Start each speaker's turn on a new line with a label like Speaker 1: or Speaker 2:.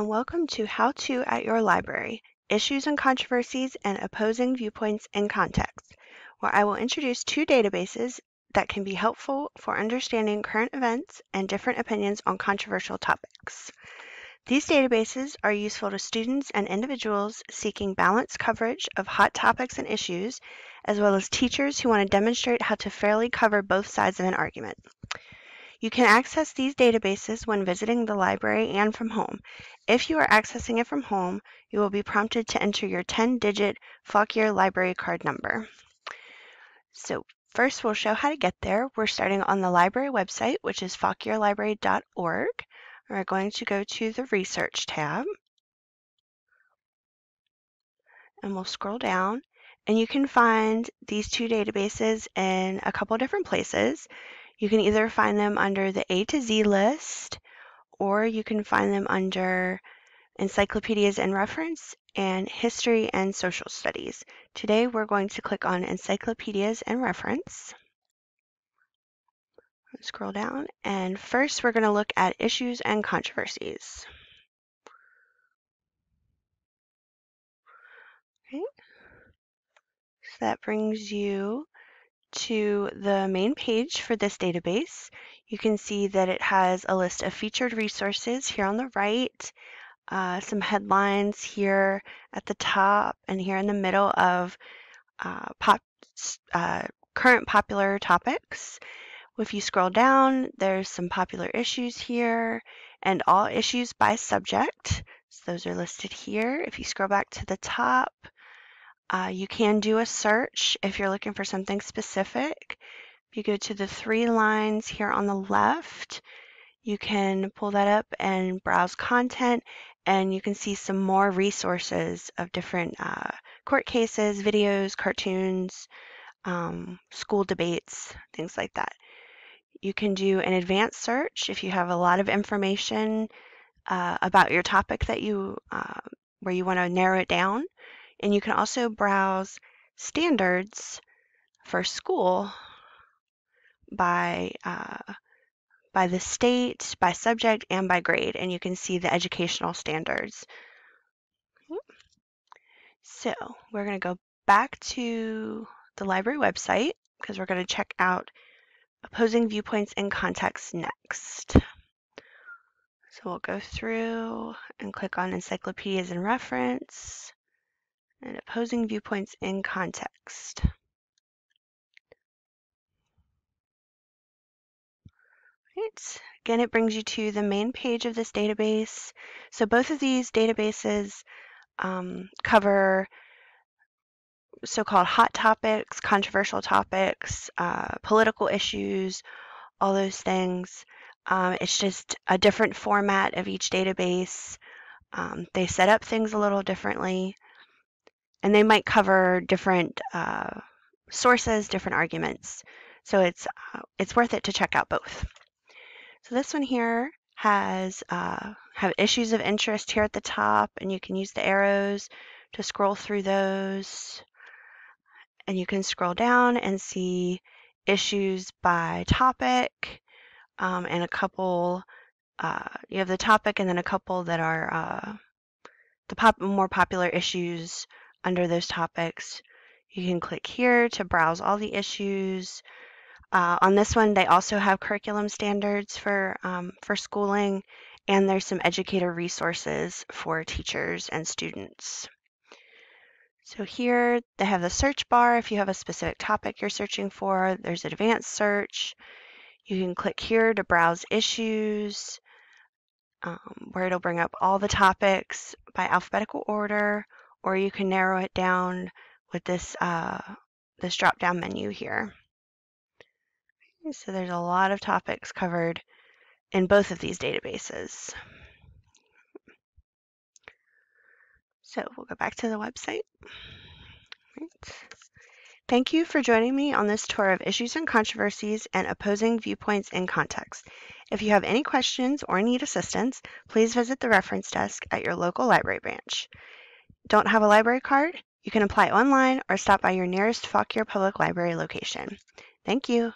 Speaker 1: And welcome to How To at Your Library, Issues and Controversies and Opposing Viewpoints in Context, where I will introduce two databases that can be helpful for understanding current events and different opinions on controversial topics. These databases are useful to students and individuals seeking balanced coverage of hot topics and issues, as well as teachers who want to demonstrate how to fairly cover both sides of an argument. You can access these databases when visiting the library and from home. If you are accessing it from home, you will be prompted to enter your 10-digit Fauquier library card number. So first we'll show how to get there. We're starting on the library website, which is fauquierlibrary.org. We're going to go to the Research tab. And we'll scroll down. And you can find these two databases in a couple different places. You can either find them under the A to Z list, or you can find them under encyclopedias and reference and history and social studies. Today we're going to click on encyclopedias and reference. Scroll down and first we're going to look at issues and controversies. Okay. So that brings you to the main page for this database, you can see that it has a list of featured resources here on the right, uh, some headlines here at the top and here in the middle of uh, pop, uh, current popular topics. If you scroll down, there's some popular issues here and all issues by subject. So those are listed here. If you scroll back to the top, uh, you can do a search if you're looking for something specific. If you go to the three lines here on the left, you can pull that up and browse content and you can see some more resources of different uh, court cases, videos, cartoons, um, school debates, things like that. You can do an advanced search if you have a lot of information uh, about your topic that you, uh, where you want to narrow it down. And you can also browse standards for school by uh, by the state, by subject, and by grade, and you can see the educational standards. So we're going to go back to the library website because we're going to check out opposing viewpoints in context next. So we'll go through and click on encyclopedias and reference and opposing viewpoints in context. Right. Again, it brings you to the main page of this database. So both of these databases um, cover so-called hot topics, controversial topics, uh, political issues, all those things. Um, it's just a different format of each database. Um, they set up things a little differently and they might cover different uh, sources, different arguments. So it's uh, it's worth it to check out both. So this one here has uh, have issues of interest here at the top, and you can use the arrows to scroll through those. And you can scroll down and see issues by topic um, and a couple. Uh, you have the topic and then a couple that are uh, the pop more popular issues under those topics. You can click here to browse all the issues. Uh, on this one, they also have curriculum standards for, um, for schooling, and there's some educator resources for teachers and students. So here they have the search bar if you have a specific topic you're searching for. There's advanced search. You can click here to browse issues, um, where it'll bring up all the topics by alphabetical order or you can narrow it down with this, uh, this drop-down menu here. So there's a lot of topics covered in both of these databases. So we'll go back to the website. Right. Thank you for joining me on this tour of issues and controversies and opposing viewpoints in context. If you have any questions or need assistance, please visit the reference desk at your local library branch. Don't have a library card? You can apply online or stop by your nearest Fauquier Public Library location. Thank you.